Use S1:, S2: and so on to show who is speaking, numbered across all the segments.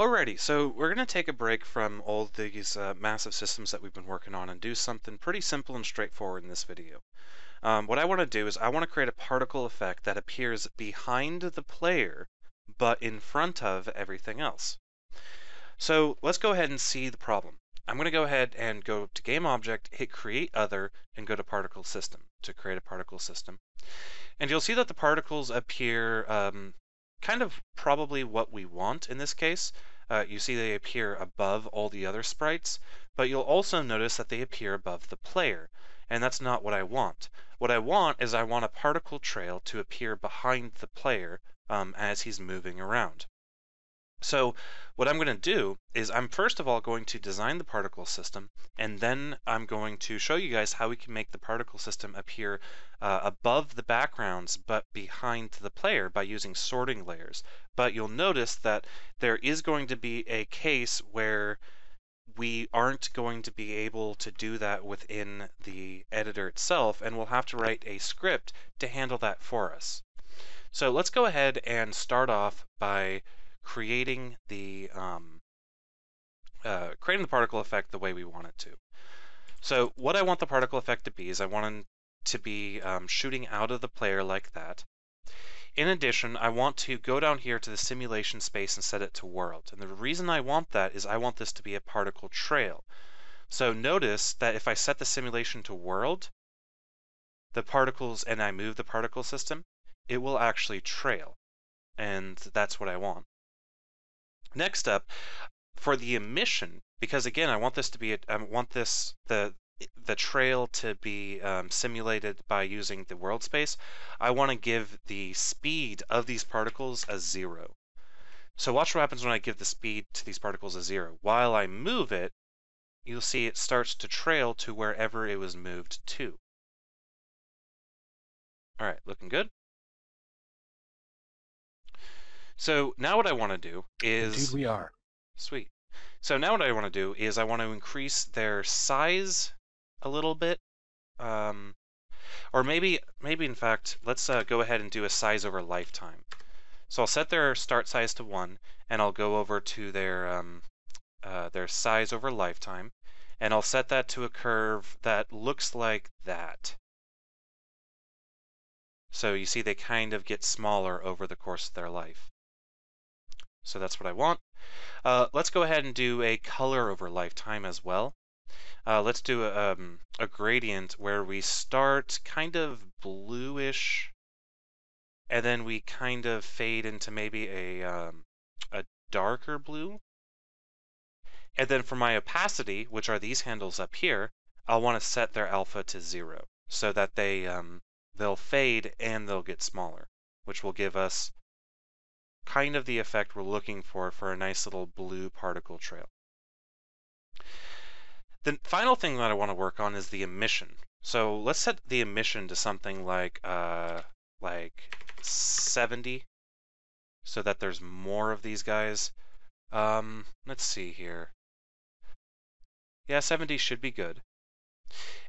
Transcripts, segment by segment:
S1: Alrighty, so we're going to take a break from all these uh, massive systems that we've been working on and do something pretty simple and straightforward in this video. Um, what I want to do is I want to create a particle effect that appears behind the player, but in front of everything else. So let's go ahead and see the problem. I'm going to go ahead and go to Game Object, hit Create Other, and go to Particle System to create a particle system. And you'll see that the particles appear um, kind of probably what we want in this case. Uh, you see they appear above all the other sprites, but you'll also notice that they appear above the player, and that's not what I want. What I want is I want a particle trail to appear behind the player um, as he's moving around. So what I'm going to do is I'm first of all going to design the particle system and then I'm going to show you guys how we can make the particle system appear uh, above the backgrounds but behind the player by using sorting layers. But you'll notice that there is going to be a case where we aren't going to be able to do that within the editor itself and we'll have to write a script to handle that for us. So let's go ahead and start off by creating the um, uh, creating the particle effect the way we want it to. So what I want the particle effect to be is I want it to be um, shooting out of the player like that. In addition, I want to go down here to the simulation space and set it to world. And the reason I want that is I want this to be a particle trail. So notice that if I set the simulation to world, the particles, and I move the particle system, it will actually trail. And that's what I want. Next up, for the emission, because again, I want this to be, a, I want this, the, the trail to be um, simulated by using the world space, I want to give the speed of these particles a zero. So watch what happens when I give the speed to these particles a zero. While I move it, you'll see it starts to trail to wherever it was moved to. All right, looking good. So now what I want to do is...
S2: Indeed we are.
S1: Sweet. So now what I want to do is I want to increase their size a little bit. Um, or maybe, maybe in fact, let's uh, go ahead and do a size over lifetime. So I'll set their start size to 1, and I'll go over to their, um, uh, their size over lifetime, and I'll set that to a curve that looks like that. So you see they kind of get smaller over the course of their life. So that's what I want. Uh, let's go ahead and do a color over lifetime as well. Uh, let's do a, um, a gradient where we start kind of bluish and then we kind of fade into maybe a, um, a darker blue. And then for my opacity, which are these handles up here, I'll want to set their alpha to zero so that they um, they'll fade and they'll get smaller, which will give us kind of the effect we're looking for for a nice little blue particle trail. The final thing that I want to work on is the emission. So let's set the emission to something like uh, like 70 so that there's more of these guys. Um, let's see here. Yeah, 70 should be good.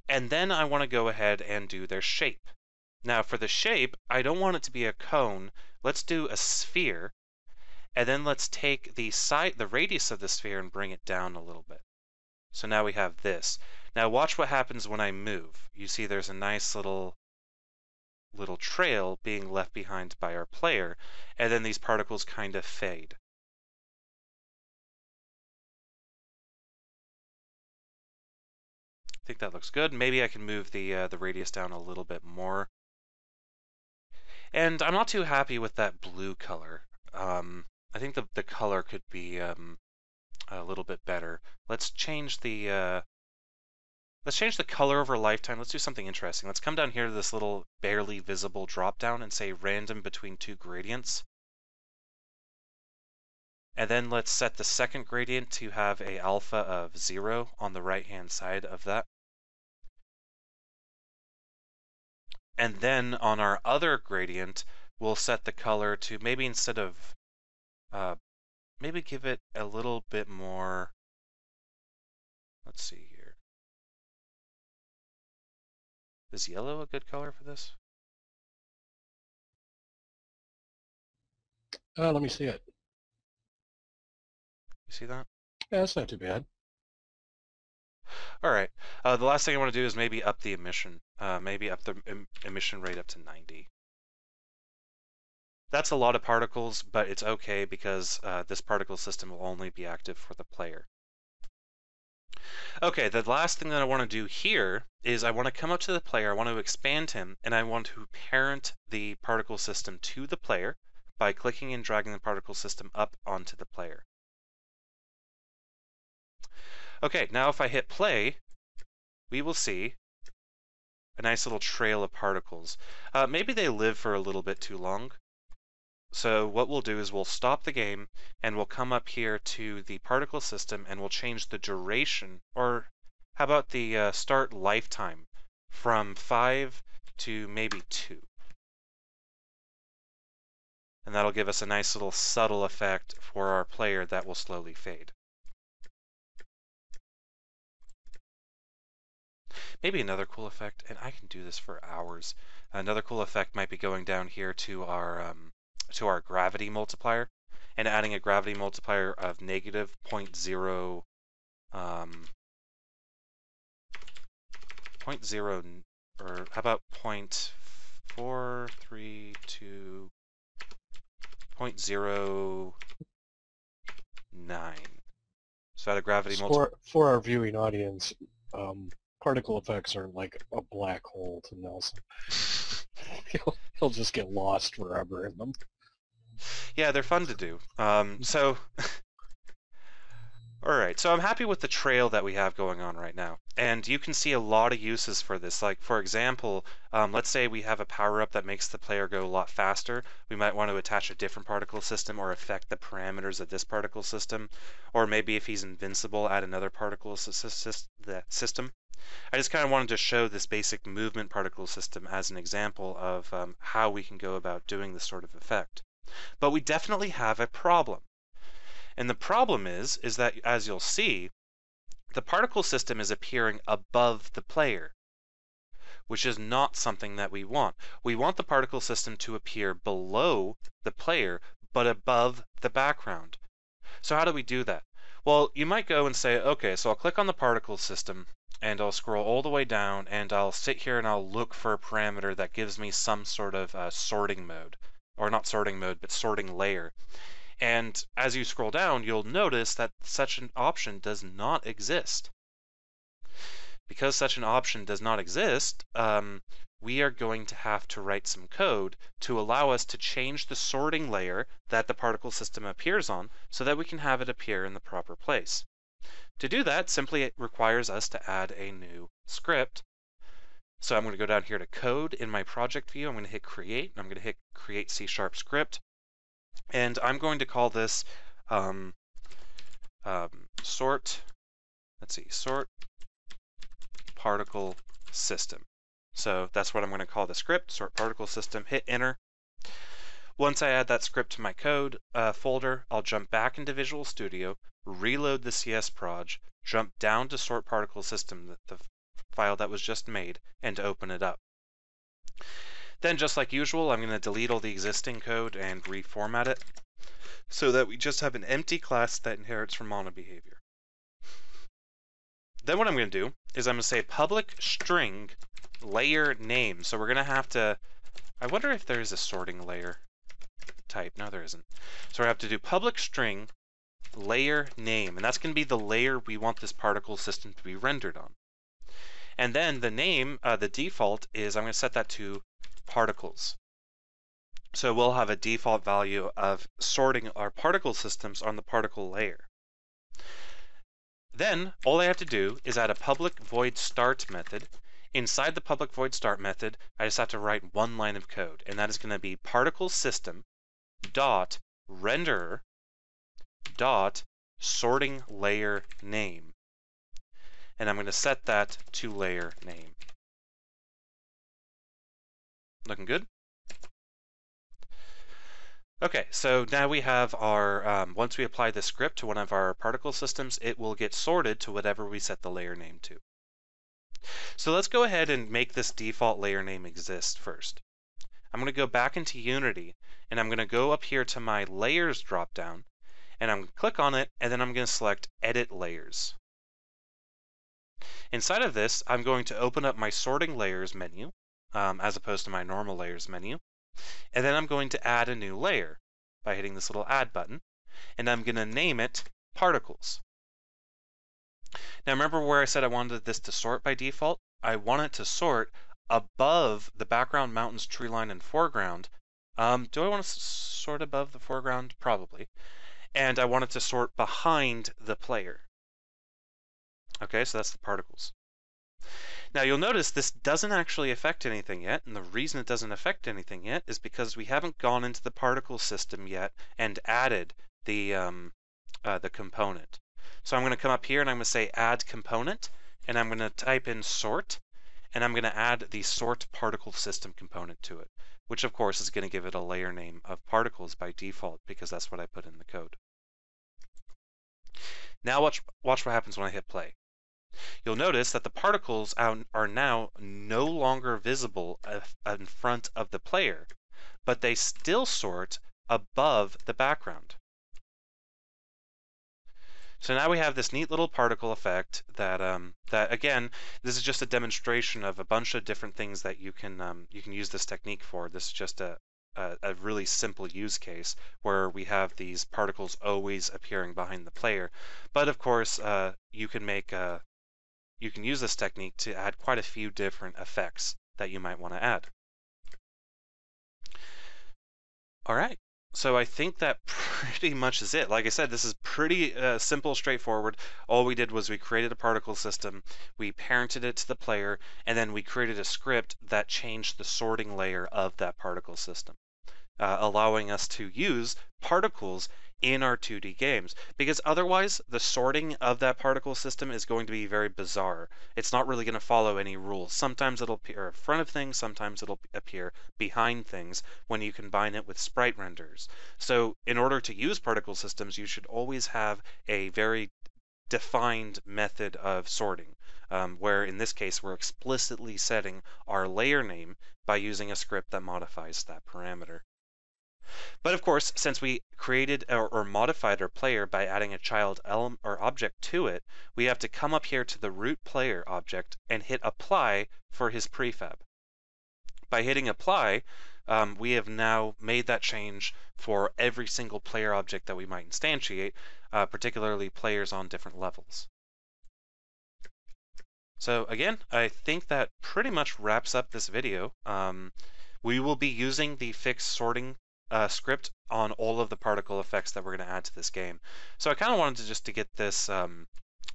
S1: And then I want to go ahead and do their shape. Now for the shape, I don't want it to be a cone. Let's do a sphere. And then let's take the side, the radius of the sphere and bring it down a little bit. So now we have this. Now watch what happens when I move. You see there's a nice little little trail being left behind by our player, and then these particles kind of fade. I think that looks good. Maybe I can move the uh, the radius down a little bit more. And I'm not too happy with that blue color. Um, I think the, the color could be um, a little bit better. Let's change the uh, let's change the color over lifetime. Let's do something interesting. Let's come down here to this little barely visible drop down and say random between two gradients. And then let's set the second gradient to have a alpha of zero on the right hand side of that. And then on our other gradient, we'll set the color to maybe instead of, uh, maybe give it a little bit more, let's see here. Is yellow a good color for this?
S2: Uh, let me see it.
S1: You see that?
S2: Yeah, that's not too bad.
S1: All right. Uh, the last thing I want to do is maybe up the emission. Uh, maybe up the em emission rate up to 90. That's a lot of particles, but it's okay because uh, this particle system will only be active for the player. Okay, the last thing that I want to do here is I want to come up to the player, I want to expand him, and I want to parent the particle system to the player by clicking and dragging the particle system up onto the player. Okay, now if I hit play, we will see a nice little trail of particles. Uh, maybe they live for a little bit too long. So what we'll do is we'll stop the game and we'll come up here to the particle system and we'll change the duration, or how about the uh, start lifetime from 5 to maybe 2. And that'll give us a nice little subtle effect for our player that will slowly fade. Maybe another cool effect, and I can do this for hours. Another cool effect might be going down here to our um, to our gravity multiplier and adding a gravity multiplier of negative 0.0 um, 0.0 or how about 0.432 0.09 so add a gravity multiplier
S2: for, for our viewing audience um, particle effects are like a black hole to Nelson. he'll, he'll just get lost forever in them.
S1: Yeah, they're fun to do. Um, so, all right. So I'm happy with the trail that we have going on right now, and you can see a lot of uses for this. Like for example, um, let's say we have a power up that makes the player go a lot faster. We might want to attach a different particle system or affect the parameters of this particle system, or maybe if he's invincible, add another particle system. I just kind of wanted to show this basic movement particle system as an example of um, how we can go about doing this sort of effect. But we definitely have a problem. And the problem is, is that as you'll see, the particle system is appearing above the player, which is not something that we want. We want the particle system to appear below the player, but above the background. So how do we do that? Well, you might go and say, okay, so I'll click on the particle system, and I'll scroll all the way down, and I'll sit here and I'll look for a parameter that gives me some sort of uh, sorting mode or not sorting mode, but sorting layer. And as you scroll down, you'll notice that such an option does not exist. Because such an option does not exist, um, we are going to have to write some code to allow us to change the sorting layer that the particle system appears on so that we can have it appear in the proper place. To do that, simply it requires us to add a new script so I'm going to go down here to code in my project view. I'm going to hit create. And I'm going to hit create C sharp script. And I'm going to call this um, um, sort, let's see, sort particle system. So that's what I'm going to call the script, sort particle system. Hit enter. Once I add that script to my code uh, folder, I'll jump back into Visual Studio, reload the CS proj, jump down to sort particle system, the, the file that was just made and open it up. Then just like usual, I'm going to delete all the existing code and reformat it so that we just have an empty class that inherits from MonoBehaviour. Then what I'm going to do is I'm going to say public string layer name. So we're going to have to, I wonder if there's a sorting layer type. No, there isn't. So we have to do public string layer name, and that's going to be the layer we want this particle system to be rendered on. And then the name, uh, the default is I'm going to set that to particles. So we'll have a default value of sorting our particle systems on the particle layer. Then all I have to do is add a public void start method. Inside the public void start method, I just have to write one line of code, and that is going to be particle system dot renderer dot sorting layer name and I'm going to set that to layer name. Looking good? Okay, so now we have our, um, once we apply the script to one of our particle systems, it will get sorted to whatever we set the layer name to. So let's go ahead and make this default layer name exist first. I'm going to go back into Unity, and I'm going to go up here to my Layers dropdown, and I'm going to click on it, and then I'm going to select Edit Layers. Inside of this, I'm going to open up my Sorting Layers menu, um, as opposed to my normal Layers menu, and then I'm going to add a new layer by hitting this little Add button, and I'm going to name it Particles. Now remember where I said I wanted this to sort by default? I want it to sort above the background, mountains, tree line, and foreground. Um, do I want to sort above the foreground? Probably. And I want it to sort behind the player. Okay, so that's the particles. Now you'll notice this doesn't actually affect anything yet, and the reason it doesn't affect anything yet is because we haven't gone into the particle system yet and added the, um, uh, the component. So I'm going to come up here and I'm going to say add component, and I'm going to type in sort, and I'm going to add the sort particle system component to it, which of course is going to give it a layer name of particles by default because that's what I put in the code. Now watch, watch what happens when I hit play. You'll notice that the particles are now no longer visible in front of the player, but they still sort above the background. So now we have this neat little particle effect that, um, that again, this is just a demonstration of a bunch of different things that you can, um, you can use this technique for. This is just a, a, a, really simple use case where we have these particles always appearing behind the player. But of course, uh, you can make a, you can use this technique to add quite a few different effects that you might want to add. All right, so I think that pretty much is it. Like I said, this is pretty uh, simple, straightforward. All we did was we created a particle system, we parented it to the player, and then we created a script that changed the sorting layer of that particle system, uh, allowing us to use particles in our 2D games because otherwise the sorting of that particle system is going to be very bizarre. It's not really going to follow any rules. Sometimes it'll appear in front of things, sometimes it'll appear behind things when you combine it with sprite renders. So in order to use particle systems, you should always have a very defined method of sorting. Um, where in this case we're explicitly setting our layer name by using a script that modifies that parameter. But of course, since we created or, or, modified our player by adding a child element or object to it, we have to come up here to the root player object and hit apply for his prefab. By hitting apply, um, we have now made that change for every single player object that we might instantiate, uh, particularly players on different levels. So again, I think that pretty much wraps up this video. Um, we will be using the fixed sorting uh, script on all of the particle effects that we're going to add to this game. So I kind of wanted to just to get this um,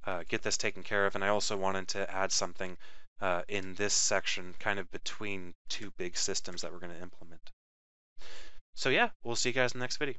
S1: uh, get this taken care of, and I also wanted to add something uh, in this section, kind of between two big systems that we're going to implement. So yeah, we'll see you guys in the next video.